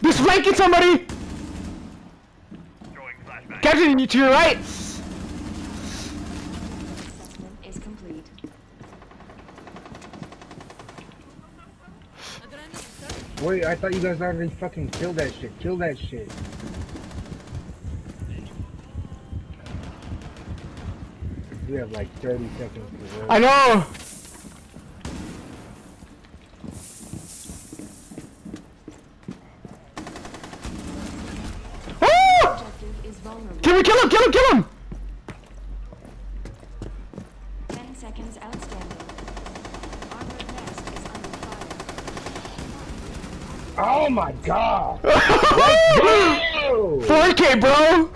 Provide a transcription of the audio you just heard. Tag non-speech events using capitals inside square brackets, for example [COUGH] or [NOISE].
This flanking somebody! Captain, you to your right! Is complete. Wait, I thought you guys already fucking killed that shit. Kill that shit. We have like 30 seconds to work. I know! Kill him, kill him, kill him, kill him! 10 seconds outstanding. Armored nest is under fire. Oh my god! [LAUGHS] 4K, bro!